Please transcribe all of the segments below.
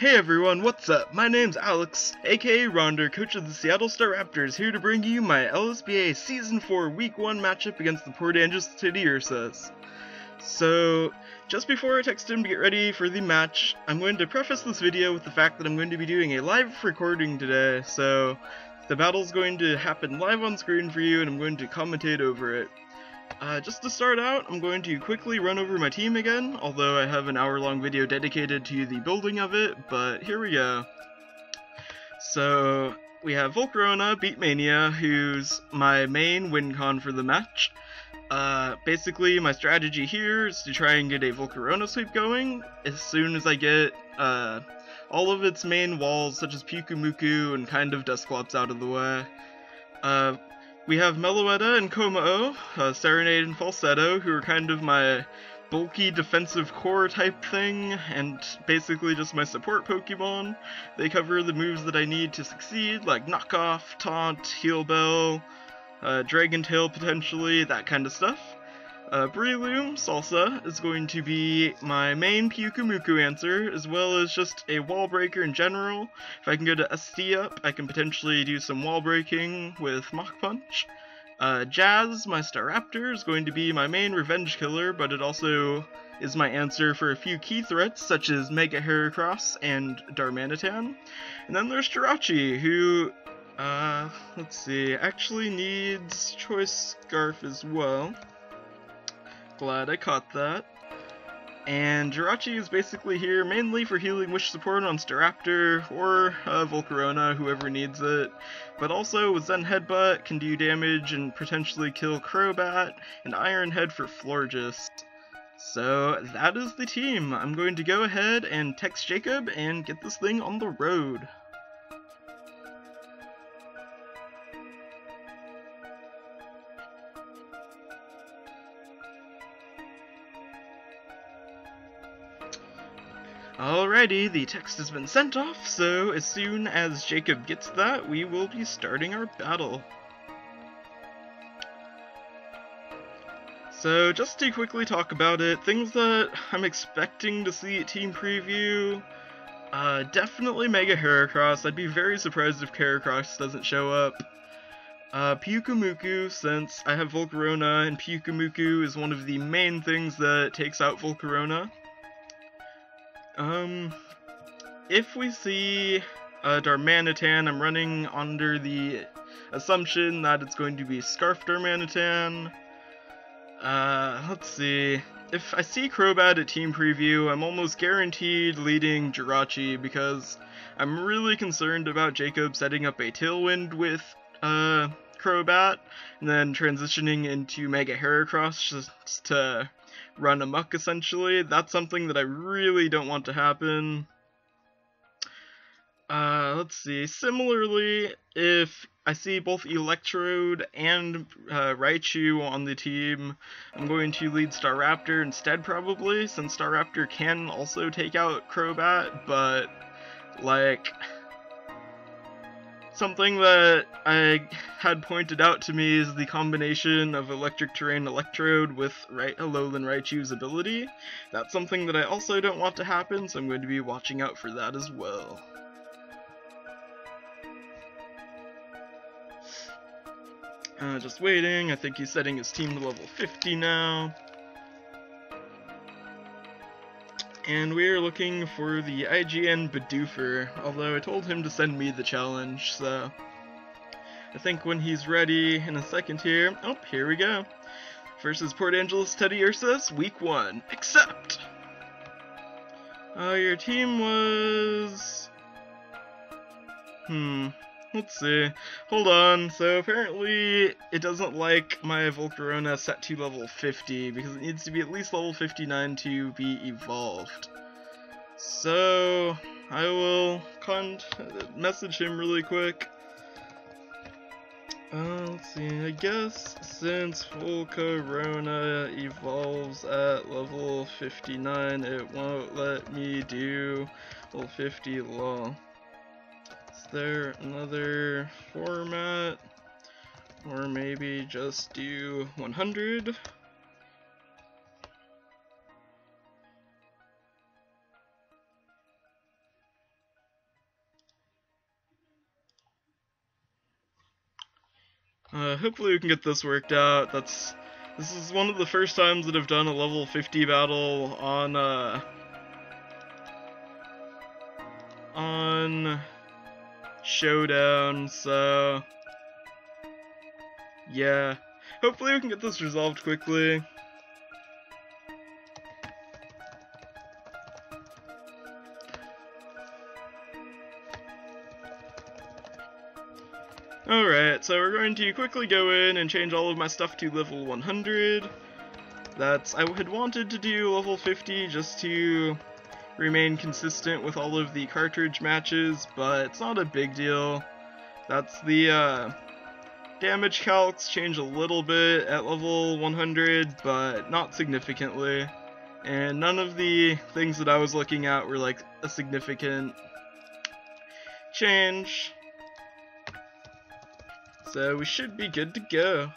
Hey everyone, what's up? My name's Alex, aka Rhonder, coach of the Seattle Staraptors, here to bring you my LSBA Season 4 Week 1 matchup against the Port Angeles Teddiursas. So, just before I text him to get ready for the match, I'm going to preface this video with the fact that I'm going to be doing a live recording today, so the battle's going to happen live on screen for you and I'm going to commentate over it. Uh, just to start out, I'm going to quickly run over my team again, although I have an hour-long video dedicated to the building of it, but here we go. So, we have Volcarona, Beatmania, who's my main win con for the match. Uh, basically, my strategy here is to try and get a Volcarona sweep going as soon as I get uh, all of its main walls, such as Pyukumuku and kind of Dusclops, out of the way. Uh, we have Meloetta and Kommo-o, uh, Serenade and Falsetto, who are kind of my bulky defensive core type thing, and basically just my support Pokemon. They cover the moves that I need to succeed, like Knock Off, Taunt, Heal Bell, uh, Dragon Tail potentially, that kind of stuff. Uh, Breloom, Salsa, is going to be my main Pyukumuku answer, as well as just a wall breaker in general. If I can get a SD up, I can potentially do some wall breaking with Mach Punch. Uh, Jazz, my Staraptor, is going to be my main revenge killer, but it also is my answer for a few key threats, such as Mega Heracross and Darmanitan. And then there's Jirachi, who, uh, let's see, actually needs Choice Scarf as well. Glad I caught that. And Jirachi is basically here mainly for healing wish support on Staraptor or uh, Volcarona, whoever needs it. But also with Zen Headbutt can do damage and potentially kill Crobat, and Iron Head for Florges. So that is the team. I'm going to go ahead and text Jacob and get this thing on the road. Alrighty, the text has been sent off, so as soon as Jacob gets that, we will be starting our battle. So, just to quickly talk about it, things that I'm expecting to see at Team Preview, uh, definitely Mega Heracross. I'd be very surprised if Heracross doesn't show up. Uh, Pyukumuku, since I have Volcarona, and Pyukumuku is one of the main things that takes out Volcarona. Um, if we see a Darmanitan, I'm running under the assumption that it's going to be Scarf Darmanitan. Uh, let's see. If I see Crobat at Team Preview, I'm almost guaranteed leading Jirachi because I'm really concerned about Jacob setting up a Tailwind with uh, Crobat and then transitioning into Mega Heracross just to run amok essentially. That's something that I really don't want to happen. Uh, let's see. Similarly, if I see both Electrode and uh, Raichu on the team, I'm going to lead Staraptor instead probably, since Staraptor can also take out Crobat, but like Something that I had pointed out to me is the combination of Electric Terrain Electrode with right Alolan Raichu's ability. That's something that I also don't want to happen, so I'm going to be watching out for that as well. Uh, just waiting, I think he's setting his team to level 50 now. And we are looking for the IGN Bidoofer, although I told him to send me the challenge, so... I think when he's ready in a second here... Oh, here we go. Versus Port Angeles Teddiursa's Week 1. Accept! Uh, your team was... Hmm... Let's see. Hold on. So apparently it doesn't like my Volcarona set to level 50 because it needs to be at least level 59 to be evolved. So I will con message him really quick. Uh, let's see, I guess since Volcarona evolves at level 59, it won't let me do level 50 law there another format? Or maybe just do 100? Uh, hopefully we can get this worked out. That's This is one of the first times that I've done a level 50 battle on... Uh, on... Showdown, so yeah. Hopefully we can get this resolved quickly. Alright, so we're going to quickly go in and change all of my stuff to level 100. That's, I had wanted to do level 50 just to remain consistent with all of the cartridge matches, but it's not a big deal. That's the, uh, damage calcs change a little bit at level 100, but not significantly. And none of the things that I was looking at were like a significant change. So we should be good to go.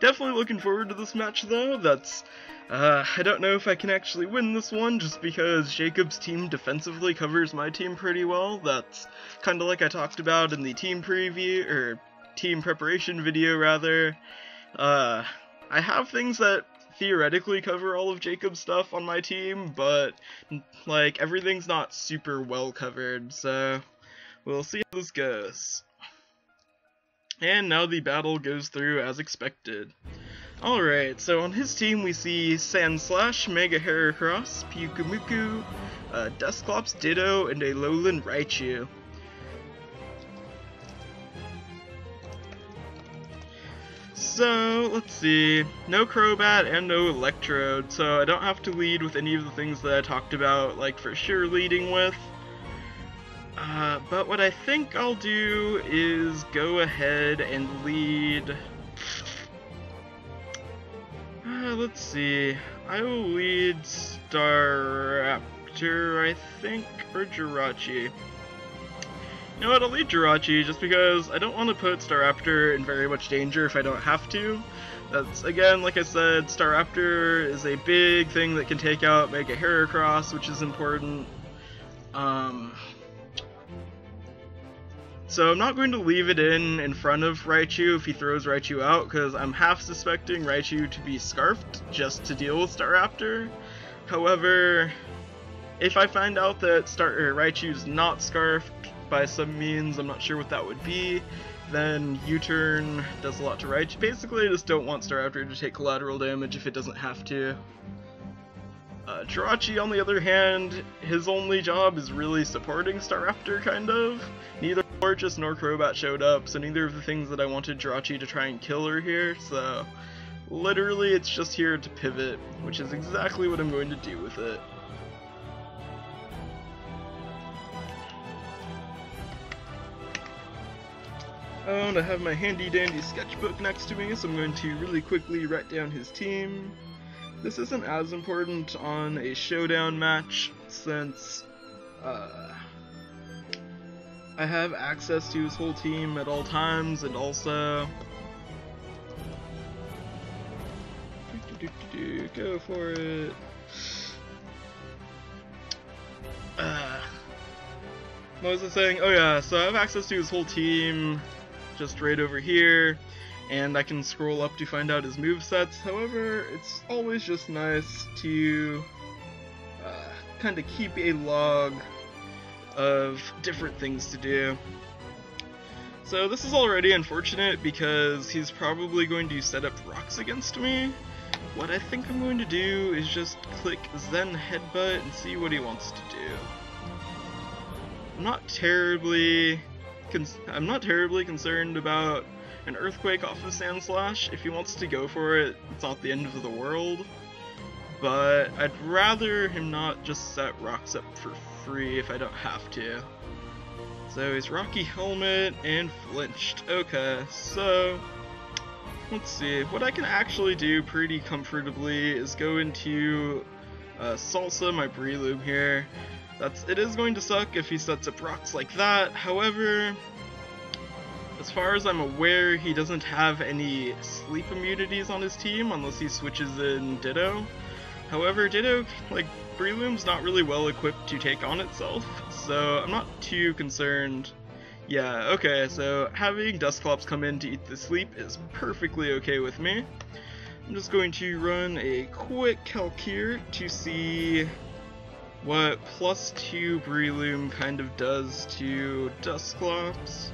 Definitely looking forward to this match though, that's uh, I don't know if I can actually win this one just because Jacob's team defensively covers my team pretty well. That's kind of like I talked about in the team preview, or team preparation video rather. Uh, I have things that theoretically cover all of Jacob's stuff on my team, but like everything's not super well covered, so we'll see how this goes. And now the battle goes through as expected. Alright, so on his team we see Sandslash, Mega Heracross, Pyukumuku, uh, Dusclops, Ditto, and Alolan Raichu. So, let's see. No Crobat and no Electrode, so I don't have to lead with any of the things that I talked about, like for sure leading with. But what I think I'll do is go ahead and lead... Uh, let's see. I will lead Staraptor, I think, or Jirachi. You know what, I'll lead Jirachi just because I don't want to put Staraptor in very much danger if I don't have to. That's, again, like I said, Staraptor is a big thing that can take out Mega Heracross, which is important. Um, so I'm not going to leave it in in front of Raichu if he throws Raichu out, because I'm half suspecting Raichu to be Scarfed just to deal with Staraptor. However, if I find out that Star Raichu's not Scarfed, by some means, I'm not sure what that would be, then U-turn does a lot to Raichu. Basically, I just don't want Staraptor to take collateral damage if it doesn't have to. Uh, Jirachi, on the other hand, his only job is really supporting Staraptor, kind of. Neither Florges nor Crobat showed up, so neither of the things that I wanted Jirachi to try and kill are here, so literally it's just here to pivot, which is exactly what I'm going to do with it. And I have my handy dandy sketchbook next to me, so I'm going to really quickly write down his team. This isn't as important on a showdown match, since uh, I have access to his whole team at all times, and also... Go for it. Uh, what was I saying? Oh yeah, so I have access to his whole team, just right over here, and I can scroll up to find out his move sets. However, it's always just nice to uh, kind of keep a log of different things to do. So this is already unfortunate because he's probably going to set up rocks against me. What I think I'm going to do is just click Zen Headbutt and see what he wants to do. I'm not terribly I'm not terribly concerned about an earthquake off of Sandslash. If he wants to go for it, it's not the end of the world. But I'd rather him not just set rocks up for if I don't have to. So he's Rocky Helmet and flinched. Okay, so let's see. What I can actually do pretty comfortably is go into uh, Salsa, my Breloom here. That's it is going to suck if he sets up rocks like that. However, as far as I'm aware, he doesn't have any sleep immunities on his team unless he switches in Ditto. However, Ditto, like, Breloom's not really well equipped to take on itself, so I'm not too concerned. Yeah, okay, so having Dusclops come in to eat the sleep is perfectly okay with me. I'm just going to run a quick calc here to see what plus 2 Breloom kind of does to Dusclops.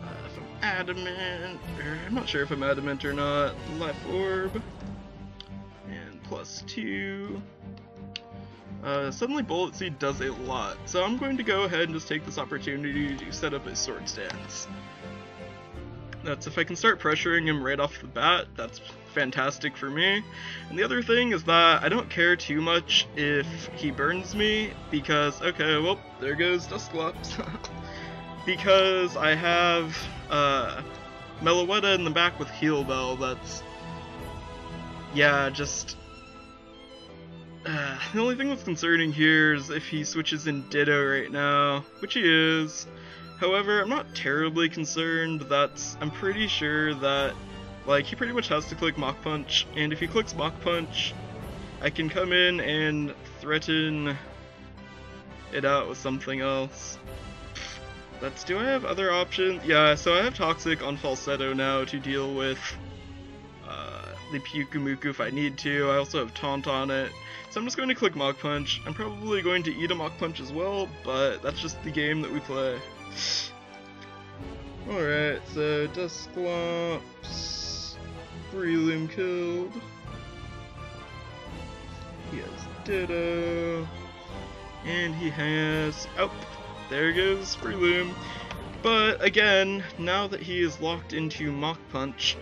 Uh, if I'm adamant, I'm not sure if I'm adamant or not, Life Orb, plus 2. Uh, suddenly Bullet Seed does a lot, so I'm going to go ahead and just take this opportunity to set up a Swords Dance. That's if I can start pressuring him right off the bat, that's fantastic for me. And the other thing is that I don't care too much if he burns me, because, okay, well, there goes Dusclops. because I have, uh, Meloetta in the back with Heal Bell, that's, yeah, just, uh, the only thing that's concerning here is if he switches in Ditto right now, which he is. However, I'm not terribly concerned. That's I'm pretty sure that like he pretty much has to click Mach Punch, and if he clicks Mach Punch, I can come in and threaten it out with something else. That's do I have other options? Yeah, so I have Toxic on Falsetto now to deal with the Pyukumuku if I need to. I also have Taunt on it. So I'm just going to click Mach Punch. I'm probably going to eat a Mach Punch as well, but that's just the game that we play. Alright, so Dusclops, Breloom killed. He has Ditto. And he has... Oh, there goes Breloom. But again, now that he is locked into Mach Punch,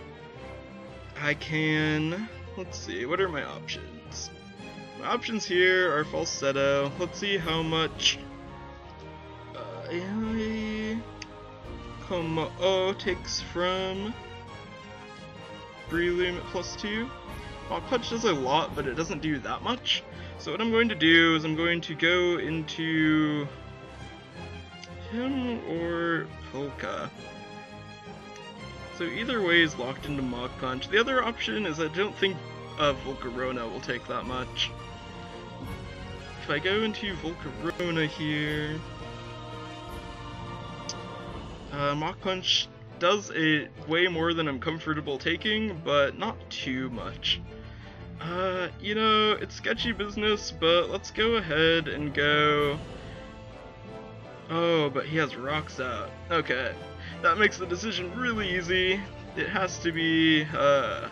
I can... Let's see, what are my options? My options here are Falsetto. Let's see how much... Uh, Kommo takes from Breloom at plus 2. Mach Punch does a lot, but it doesn't do that much. So what I'm going to do is I'm going to go into him or Polka. So either way is locked into Mach Punch. The other option is I don't think uh, Volcarona will take that much. If I go into Volcarona here, uh, Mach Punch does it way more than I'm comfortable taking, but not too much. Uh, you know, it's sketchy business, but let's go ahead and go... Oh, but he has rocks out. Okay, that makes the decision really easy. It has to be, uh,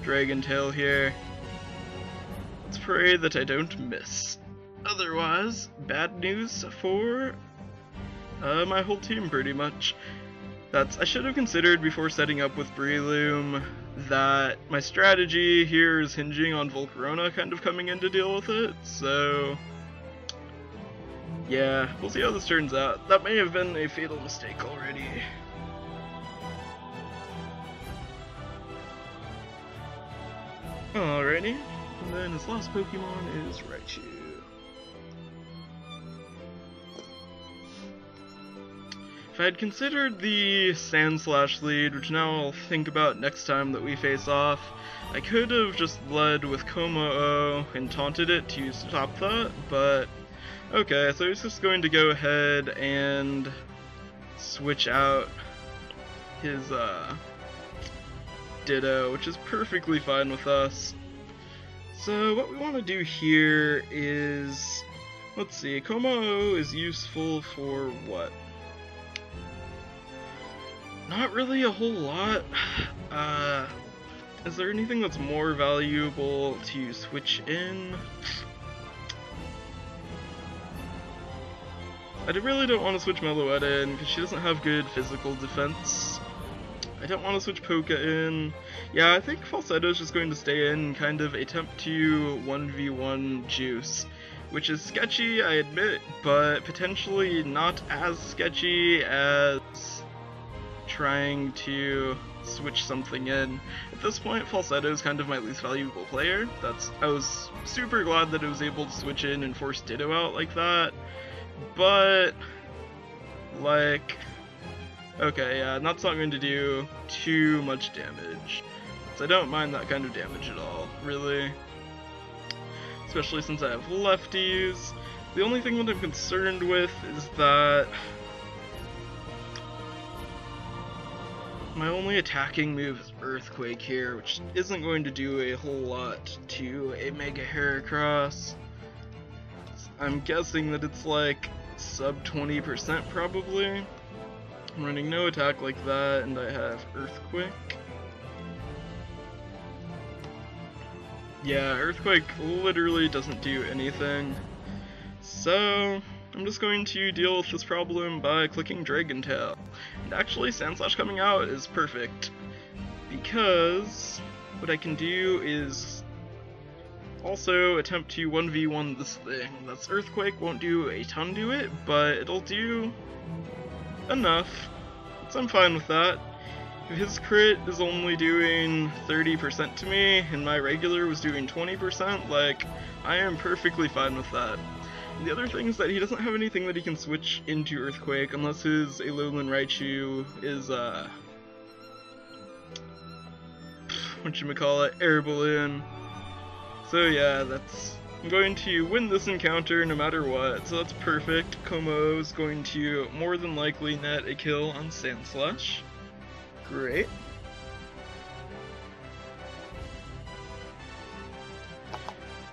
Dragon Tail here. Let's pray that I don't miss. Otherwise, bad news for uh, my whole team pretty much. That's I should have considered before setting up with Breloom that my strategy here is hinging on Volcarona kind of coming in to deal with it, so yeah, we'll see how this turns out. That may have been a fatal mistake already. Alrighty, and then his last Pokemon is Raichu. If I had considered the Sandslash lead, which now I'll think about next time that we face off, I could have just led with Kommo-o and taunted it to stop that, but okay, so he's just going to go ahead and switch out his uh, Ditto, which is perfectly fine with us. So what we want to do here is, let's see, Kommo-o is useful for what? Not really a whole lot. Uh, is there anything that's more valuable to switch in? I really don't want to switch Meloetta in because she doesn't have good physical defense. I don't want to switch Polka in. Yeah, I think Falsetto is just going to stay in and kind of attempt to 1v1 Juice. Which is sketchy, I admit, but potentially not as sketchy as trying to switch something in. At this point, Falsetto is kind of my least valuable player. That's I was super glad that it was able to switch in and force Ditto out like that. But like okay, yeah, that's not going to do too much damage. So I don't mind that kind of damage at all, really. especially since I have lefties. The only thing that I'm concerned with is that my only attacking move is Earthquake here, which isn't going to do a whole lot to a Mega Heracross. I'm guessing that it's like sub 20% probably. I'm running no attack like that, and I have Earthquake. Yeah, Earthquake literally doesn't do anything. So, I'm just going to deal with this problem by clicking Dragon Tail. And actually, Sandslash coming out is perfect. Because what I can do is also attempt to 1v1 this thing. That's Earthquake, won't do a ton to it, but it'll do enough. So I'm fine with that. If his crit is only doing 30% to me, and my regular was doing 20%, like, I am perfectly fine with that. The other thing is that he doesn't have anything that he can switch into Earthquake unless his Alolan Raichu is, uh... Whatchamacallit, Air Balloon. So yeah, that's... I'm going to win this encounter no matter what, so that's perfect. Kommo is going to more than likely net a kill on Sandslash. Great.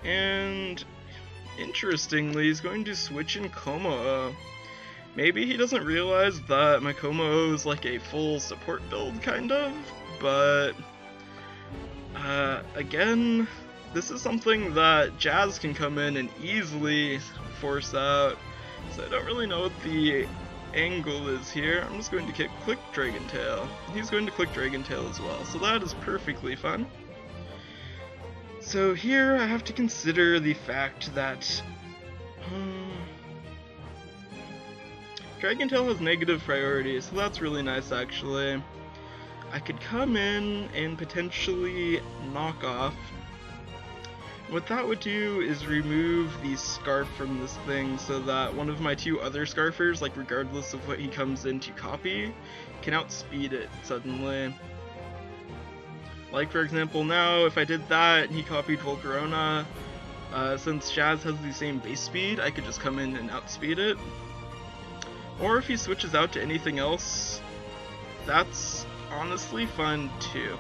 And interestingly, he's going to switch in Kommo. Maybe he doesn't realize that my Kommo is like a full support build, kind of, but uh, again, this is something that Jazz can come in and easily force out, so I don't really know what the angle is here, I'm just going to click Dragon Tail. He's going to click Dragon Tail as well, so that is perfectly fun. So here I have to consider the fact that um, Dragon Tail has negative priority, so that's really nice actually. I could come in and potentially knock off what that would do is remove the scarf from this thing so that one of my two other scarfers, like regardless of what he comes in to copy, can outspeed it suddenly. Like for example now, if I did that and he copied Volcarona, uh, since Jazz has the same base speed, I could just come in and outspeed it. Or if he switches out to anything else, that's honestly fun too.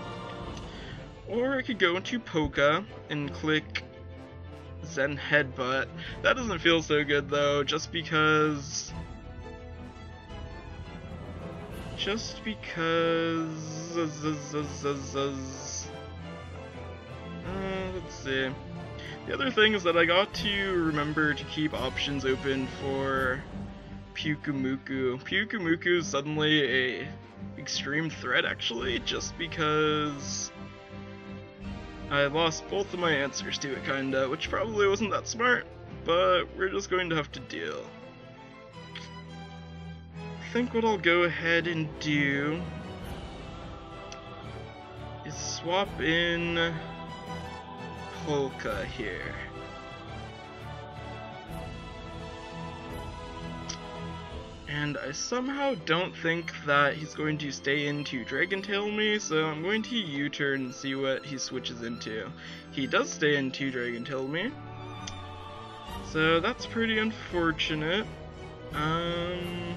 Or I could go into Polka and click Zen Headbutt. That doesn't feel so good though, just because... Just because... Uh, let's see. The other thing is that I got to remember to keep options open for Pyukumuku. Pyukumuku is suddenly a extreme threat actually, just because I lost both of my answers to it kinda, which probably wasn't that smart, but we're just going to have to deal. I think what I'll go ahead and do is swap in Polka here. And I somehow don't think that he's going to stay into Dragon Tail me, so I'm going to U-turn and see what he switches into. He does stay into Dragon Tail me. So that's pretty unfortunate. Um,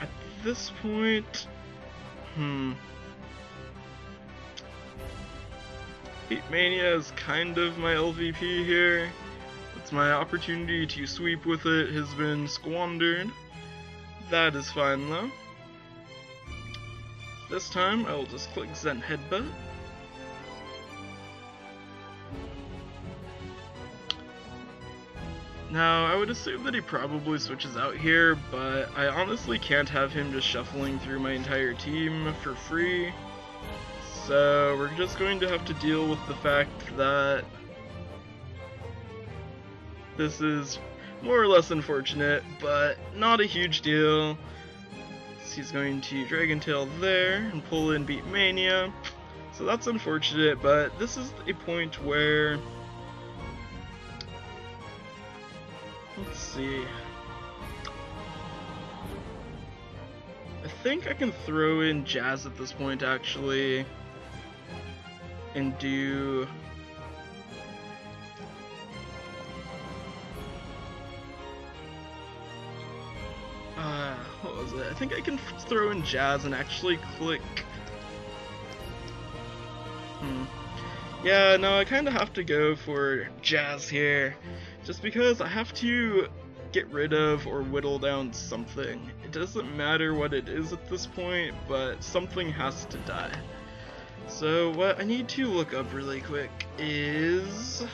at this point, hmm. Beatmania is kind of my LVP here. It's my opportunity to sweep with it has been squandered. That is fine though. This time I will just click Zen Headbutt. Now, I would assume that he probably switches out here, but I honestly can't have him just shuffling through my entire team for free. So we're just going to have to deal with the fact that this is more or less unfortunate, but not a huge deal. He's going to Dragon Tail there and pull in Beat Mania. So that's unfortunate, but this is a point where... Let's see. I think I can throw in Jazz at this point, actually. And do uh, what was it? I think I can throw in Jazz and actually click. Hmm. Yeah, no, I kind of have to go for Jazz here, just because I have to get rid of or whittle down something. It doesn't matter what it is at this point, but something has to die. So what I need to look up really quick is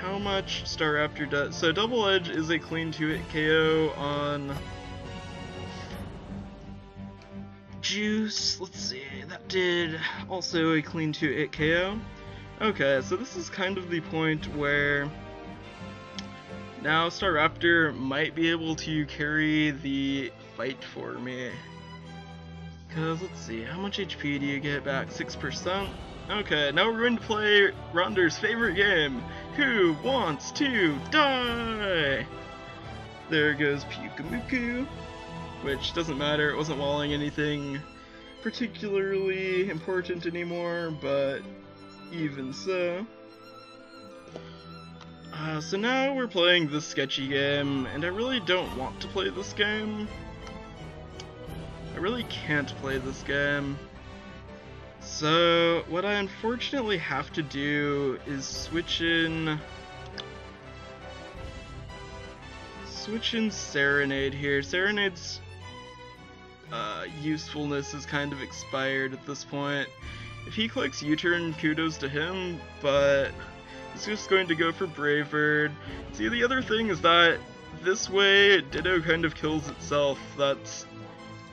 how much Star Staraptor does. So Double Edge is a clean 2-hit KO on Juice. Let's see, that did also a clean 2-hit KO. Okay, so this is kind of the point where now Staraptor might be able to carry the fight for me. Because, let's see, how much HP do you get back? 6%? Okay, now we're going to play Rhonder's favorite game, Who Wants to Die? There goes Pyukumuku, which doesn't matter, it wasn't walling anything particularly important anymore, but even so. Uh, so now we're playing this sketchy game, and I really don't want to play this game. I really can't play this game. So, what I unfortunately have to do is switch in... Switch in Serenade here. Serenade's uh, usefulness is kind of expired at this point. If he clicks U-turn, kudos to him, but he's just going to go for Brave Bird. See, the other thing is that this way Ditto kind of kills itself. That's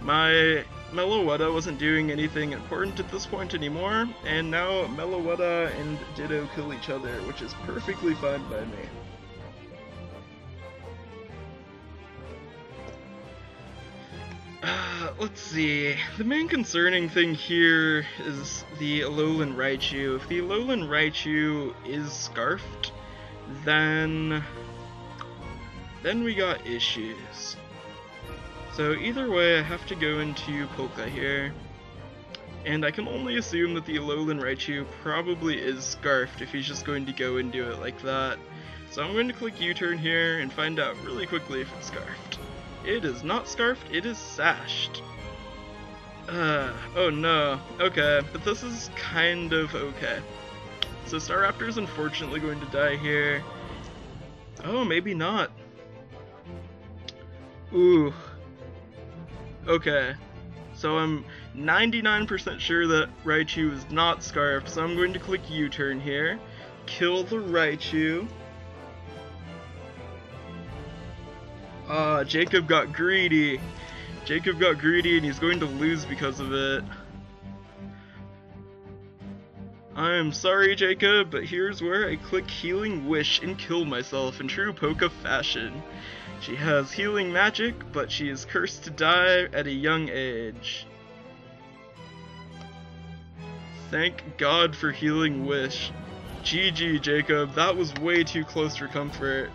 my Meloetta wasn't doing anything important at this point anymore, and now Meloetta and Ditto kill each other, which is perfectly fine by me. Let's see. The main concerning thing here is the Alolan Raichu. If the Alolan Raichu is scarfed, then... Then we got issues. So either way, I have to go into Polka here. And I can only assume that the Alolan Raichu probably is Scarfed if he's just going to go and do it like that. So I'm going to click U-turn here and find out really quickly if it's Scarfed. It is not Scarfed, it is Sashed. Uh, oh no. Okay, but this is kind of okay. So Staraptor is unfortunately going to die here. Oh, maybe not. Ooh, Okay, so I'm 99% sure that Raichu is not Scarf, so I'm going to click U-turn here, kill the Raichu. Ah, uh, Jacob got greedy. Jacob got greedy and he's going to lose because of it. I am sorry, Jacob, but here's where I click Healing Wish and kill myself in true Polka fashion. She has healing magic, but she is cursed to die at a young age. Thank God for Healing Wish. GG, Jacob. That was way too close for comfort.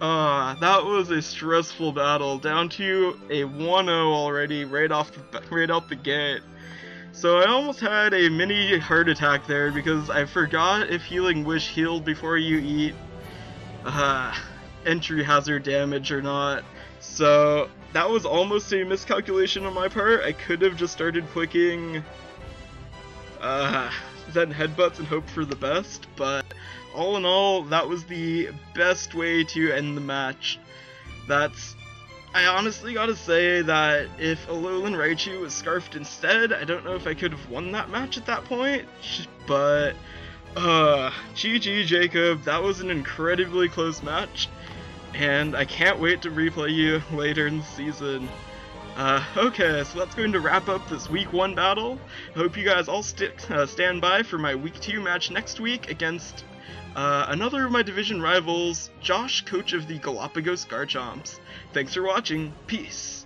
Uh, that was a stressful battle, down to a 1-0 already, right off the right out the gate. So I almost had a mini heart attack there because I forgot if Healing Wish healed before you eat uh, entry hazard damage or not. So that was almost a miscalculation on my part. I could have just started clicking uh, Zen Headbutts and hope for the best, but all in all, that was the best way to end the match. That's I honestly gotta say that if Alolan Raichu was scarfed instead, I don't know if I could have won that match at that point, but uh, GG Jacob, that was an incredibly close match, and I can't wait to replay you later in the season. Uh, okay, so that's going to wrap up this week one battle. Hope you guys all stick uh, stand by for my week two match next week against uh, another of my division rivals, Josh, coach of the Galapagos Garchomps. Thanks for watching. Peace.